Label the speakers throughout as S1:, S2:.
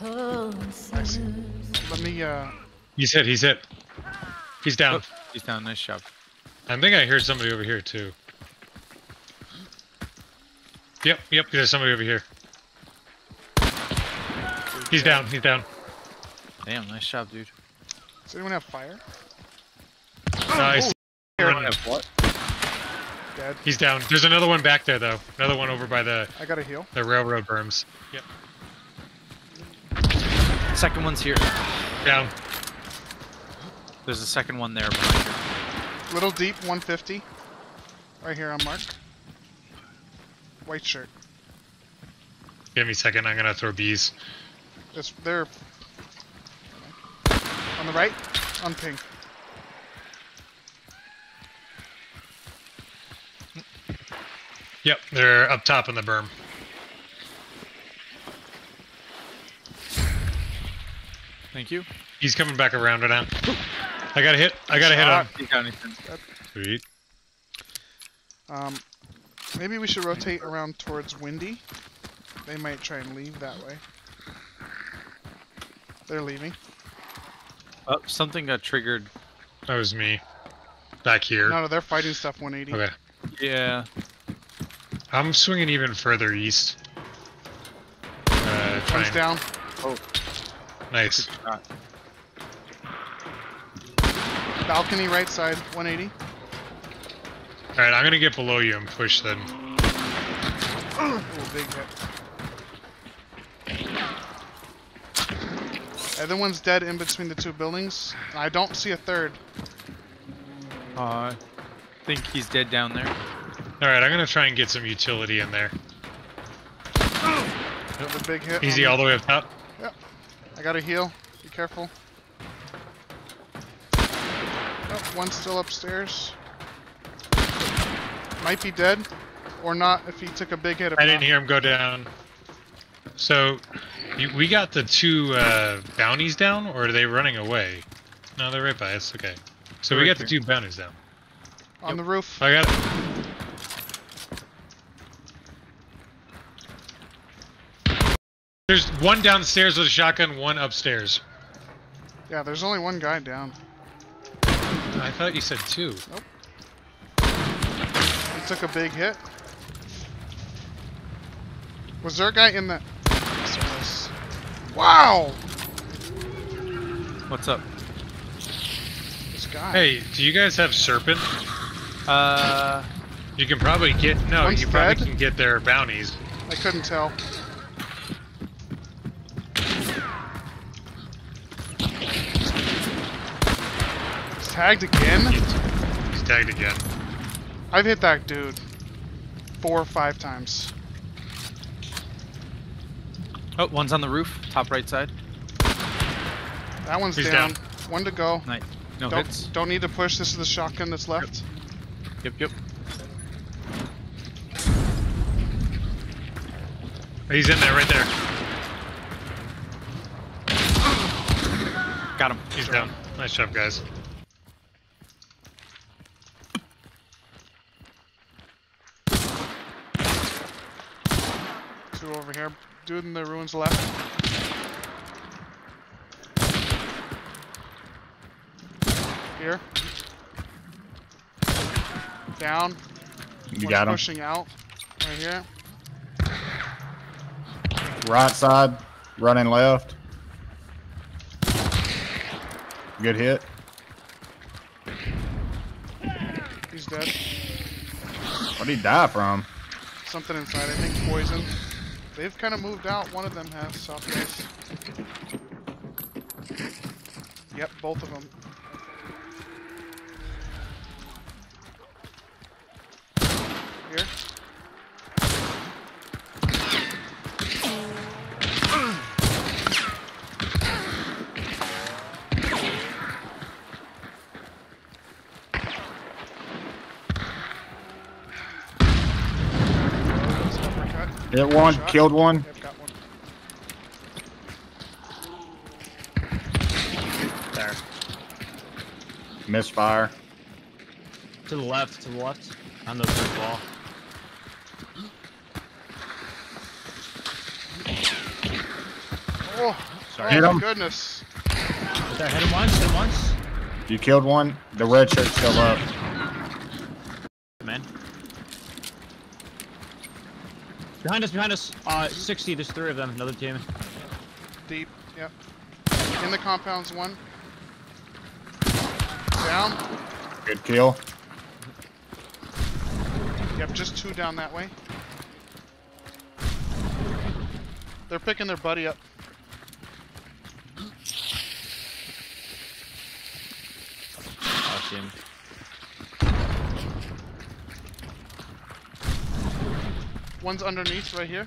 S1: Nice. Let me, uh,
S2: He's hit. He's hit. He's down.
S3: Oh, he's down. Nice job.
S2: I think I heard somebody over here too. Yep, yep. There's somebody over here. He's down. He's down.
S3: Damn, nice job, dude.
S1: does anyone have fire?
S2: Nice.
S3: Have what?
S1: Dead.
S2: He's down. There's another one back there though. Another one over by the
S1: I got a heal.
S2: the railroad berms. Yep.
S3: Second one's here.
S2: Down.
S3: There's a second one there behind you.
S1: Little deep, 150. Right here on Mark. White shirt.
S2: Give me a second. I'm gonna throw bees.
S1: Just they're on the right, on pink.
S2: Yep. They're up top in the berm.
S3: Thank you.
S2: He's coming back around right now. I got a hit. I got a hit on. him.
S3: He's down.
S2: Sweet.
S1: Um, maybe we should rotate around towards Windy. They might try and leave that way. They're leaving.
S3: Oh, something got triggered.
S2: That was me. Back here.
S1: No, no, they're fighting stuff 180.
S2: Okay.
S3: Yeah.
S2: I'm swinging even further east. Uh,
S1: One's down.
S2: Nice.
S1: Balcony right side, 180.
S2: All right, I'm gonna get below you and push then.
S1: Ooh, big hit. Other one's dead in between the two buildings. I don't see a third.
S3: Uh, I think he's dead down there.
S2: All right, I'm gonna try and get some utility in there.
S1: Another big hit.
S2: Easy all the way up top.
S1: I got a heal. Be careful. Oh, one's still upstairs. Might be dead, or not if he took a big hit.
S2: I didn't
S1: not-
S2: hear him go down. So, you, we got the two uh, bounties down, or are they running away? No, they're right by us. Okay. So
S3: They're
S2: we
S3: right
S2: got the two bounties down.
S1: on the roof.
S2: I got There's one downstairs with a shotgun, one upstairs.
S1: Yeah, there's only one guy down.
S2: I thought you said two. Nope.
S1: He took a big hit. Was there a guy in the? There. Wow,
S3: What's up?
S1: this guy.
S2: Hey, do you guys have Serpent?
S3: Uh,
S2: You can probably get no.
S1: One's
S2: you probably
S1: dead.
S2: can get their bounties.
S1: I couldn't tell. He's tagged again.
S2: He's, he's tagged again.
S1: I've hit that dude four or five times.
S3: oh, one's on the roof, top right side.
S1: That one's down.
S2: down.
S1: One to go.
S3: Nice. No
S1: don't,
S3: hits.
S1: don't need to push. This is the shotgun that's left.
S3: Yep, yep.
S2: He's in there, right there.
S3: Got him.
S2: He's down. Nice job, guys.
S1: Two over here. Dude in the ruins left. Here. Down.
S4: You
S1: One's
S4: got him.
S1: pushing out. Right here.
S4: Right side, running left. Good hit.
S1: He's dead.
S4: What'd he die from?
S1: Something inside. I think poison. They've kind of moved out. One of them has soft ice. Yep, both of them. Here. Uppercut.
S4: Hit one,
S1: Shot.
S4: killed one.
S1: Yep, got one.
S5: There.
S4: Misfire.
S5: To the left, to the left. On the third wall.
S1: Oh,
S5: Sorry.
S4: Hit
S1: oh
S4: 'em.
S1: my goodness.
S5: There, hit him once, hit him once.
S4: You killed one. The red shirt's still up.
S5: Man. Behind us, behind us. Uh, 60, there's three of them, another team.
S1: Deep. Yep. In the compounds, one. Down.
S4: Good kill.
S1: Yep, just two down that way. They're picking their buddy up.
S5: I see him.
S1: One's underneath right here.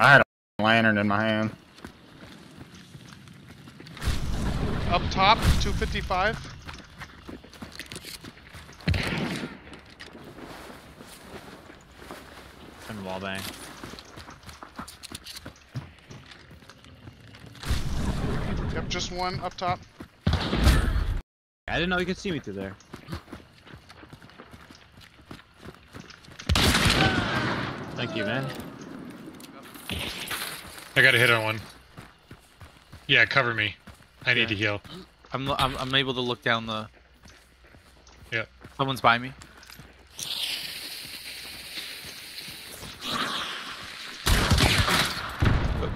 S4: I had a lantern in my hand.
S1: Up top, 255.
S5: And wall bang.
S1: Yep, just one up top.
S5: I didn't know you could see me through there. Thank you, man.
S2: I got a hit on one. Yeah, cover me. I need to heal.
S3: I'm, I'm I'm able to look down the.
S2: Yeah.
S3: Someone's by me.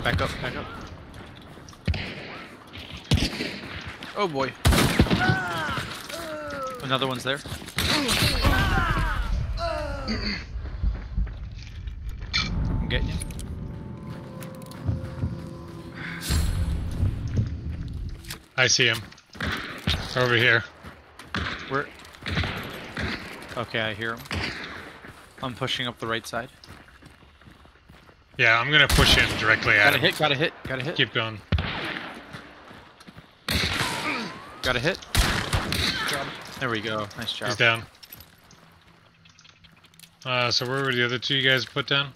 S3: Back up, back up. Oh boy. Another one's there. I'm getting you.
S2: I see him. Over here.
S3: Where? Okay, I hear him. I'm pushing up the right side.
S2: Yeah, I'm gonna push in directly at him.
S3: Got
S2: at
S3: a hit, got a hit, got a hit,
S2: Keep going.
S3: Got a hit. There we go. Nice job.
S2: He's down. Uh, so where were the other two you guys put down?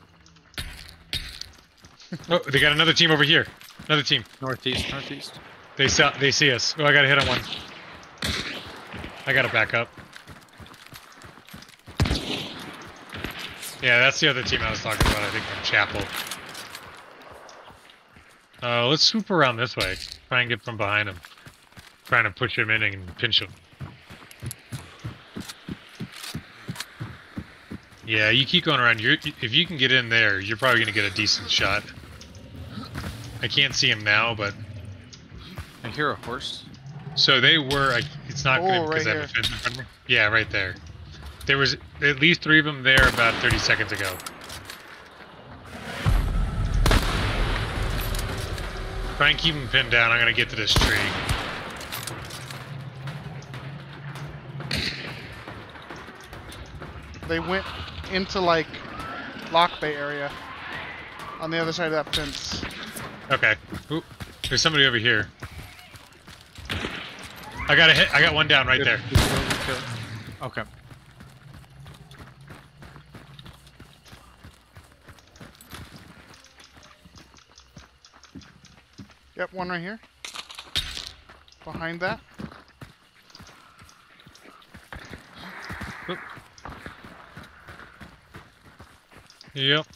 S2: oh, they got another team over here. Another team.
S3: Northeast, northeast.
S2: They saw. They see us. Oh, I got a hit on one. I got to back up. Yeah, that's the other team I was talking about. I think from Chapel. Uh, let's swoop around this way. Try and get from behind him. Trying to push him in and pinch him. Yeah, you keep going around. You're, if you can get in there, you're probably going to get a decent shot. I can't see him now, but
S3: I hear a horse.
S2: so they were. I, it's not
S1: Oh,
S2: good because
S1: right
S2: I have a fence in front of me. Yeah, right there. There was at least three of them there about 30 seconds ago. Try and keep them pinned down. I'm gonna get to this tree.
S1: They went into like Lockbay area on the other side of that fence.
S2: Okay. Ooh, there's somebody over here. I got a hit. I got one down right there.
S3: Good kill, good kill. Okay.
S1: Yep, one right here. Behind that.
S2: Yep.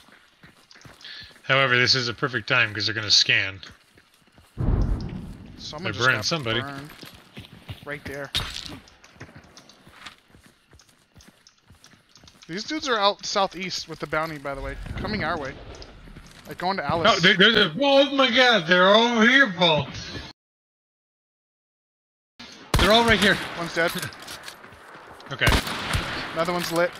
S2: However, this is a perfect time because they're gonna scan.
S1: Someone
S2: They're burning somebody.
S1: burned. Right there. These dudes are out southeast with the bounty, by the way. Coming our way. Like going to Alice.
S2: Oh, there, there's a. Oh my God! They're all over here, Paul. They're all right here.
S1: One's dead.
S2: Okay.
S1: Another one's lit.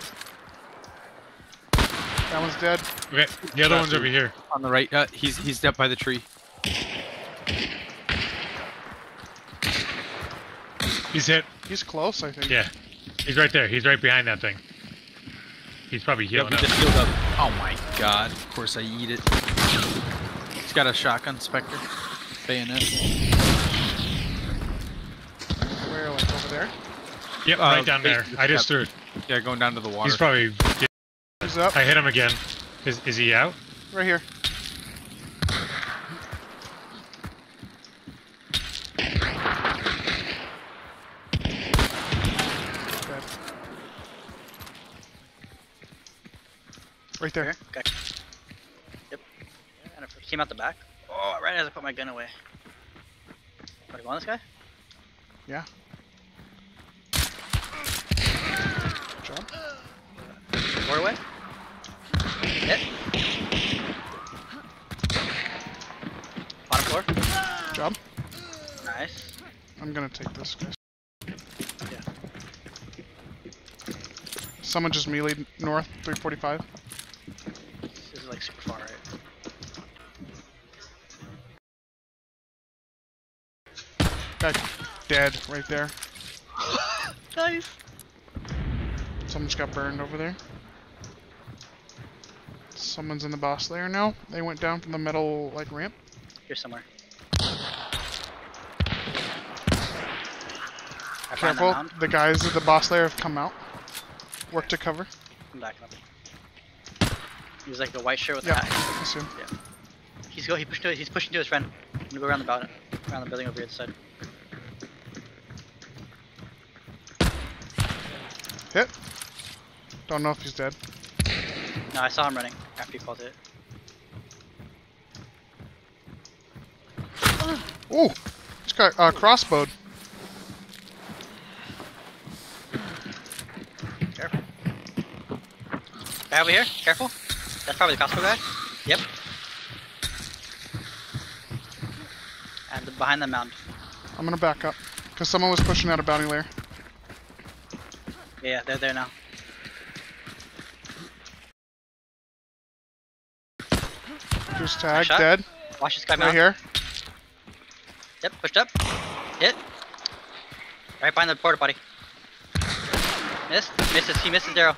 S1: That one's dead.
S2: Okay. The other one's over here.
S3: On the right. Uh, he's he's up by the tree.
S2: He's hit.
S1: He's close, I think.
S2: Yeah. He's right there. He's right behind that thing. He's probably
S3: Yep, he
S2: up.
S3: just healed up. Oh my god. Of course I eat it. He's got a shotgun, Spectre. Bayonet.
S1: Where, like over there?
S2: Yep,
S3: Uh,
S2: right down there. I just threw it.
S3: Yeah, going down to the water.
S2: He's probably.
S1: He's up.
S2: I hit him again. Is, is he out?
S1: Right here. Right there.
S6: Okay. Yep. And it came out the back. Oh, right as I put my gun away. What, you want this guy?
S1: Yeah. Good job.
S6: Doorway? Hit. Bottom floor.
S1: Job.
S6: Nice.
S1: I'm gonna take this, guys.
S6: Yeah.
S1: Someone just meleeed north, 345.
S6: This is like super far, right?
S1: Guy dead right there.
S6: Nice.
S1: Someone just got burned over there. Someone's in the boss lair now. They went down from the metal like ramp.
S6: Here somewhere. I the
S1: Careful, the guys at the boss lair have come out. Work to cover.
S6: I'm backing up. He's like the white shirt with
S1: Yeah,
S6: the hat.
S1: Assume.
S6: He's go. He pushed. To, he's pushing to his friend. I'm gonna go around the building. Around the building over here this side.
S1: Hit. Don't know if he's dead.
S6: No, I saw him running after you called it.
S1: Ooh! Just got uh, crossbowed.
S6: Careful. Guy over here. Careful. That's probably the crossbow guy. Yep. And behind the mound.
S1: I'm gonna back up. Because someone was pushing out a bounty lair.
S6: Yeah, they're there now.
S1: Here's tag,
S6: shot.
S1: dead.
S6: Watch this guy
S1: Right here.
S6: Yep, pushed up. Hit. Right behind the porta potty. Missed. Misses. He misses Darrow.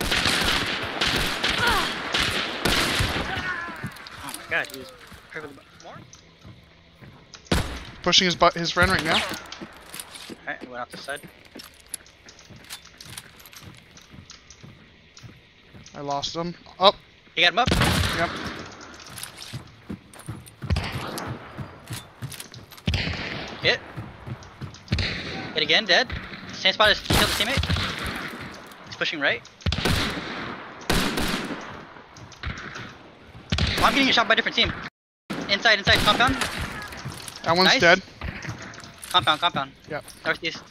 S6: Oh my god, he was perfectly. More?
S1: Pushing his butt, his friend right now.
S6: Alright, went off this side.
S1: I lost him. Up.
S6: You got him up?
S1: Yep.
S6: Hit. Hit again, dead. Same spot as killed the teammate. He's pushing right. I'm getting shot by a different team. Inside, inside, compound.
S1: That one's
S6: Nice.
S1: dead.
S6: Compound, compound.
S1: Yep.
S6: Northeast.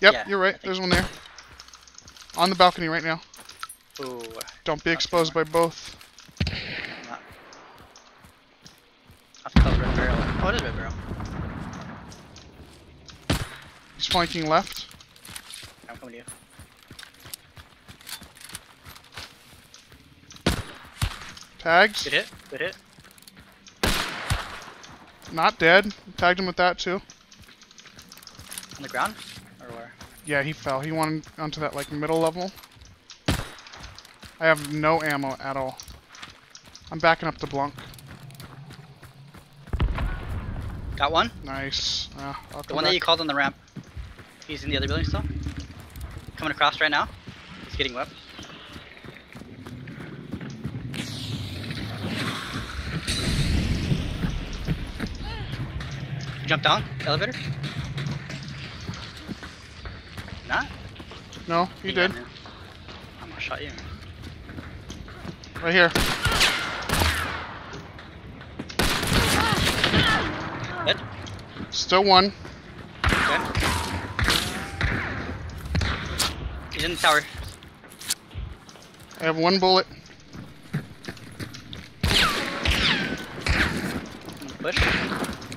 S1: Yep,
S6: Yeah,
S1: you're right. There's one there. On the balcony right now.
S6: Ooh.
S1: Don't be exposed by both.
S6: Not. I thought that was red barrel. Oh, it is red barrel.
S1: He's flanking left.
S6: I'm coming to you.
S1: Tags.
S6: Good hit. Good hit.
S1: Not dead. Tagged him with that too.
S6: On the ground? Or where?
S1: Yeah, he fell. He went onto that like middle level. I have no ammo at all. I'm backing up to Blanc.
S6: Got one.
S1: Nice. Uh, I'll
S6: The
S1: come
S6: one that you called on the ramp. He's in the other building still. Coming across right now. He's getting whipped. Jump down, elevator. Not?
S1: No, he did.
S6: I'm gonna shot you.
S1: Right here. Still one.
S6: Okay. He's in the tower.
S1: I have one bullet.
S6: Push.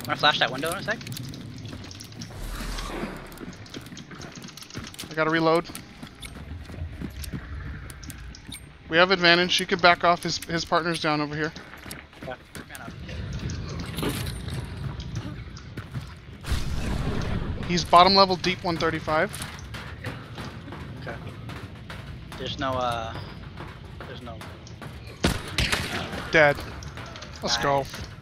S6: Gonna flash that window in a sec.
S1: I gotta reload. We have advantage. You could back off. His his partner's down over here.
S6: Yeah.
S1: He's bottom level, deep 135.
S6: Okay. There's no, uh, there's no.
S1: Dead. Let's go.
S6: Nice.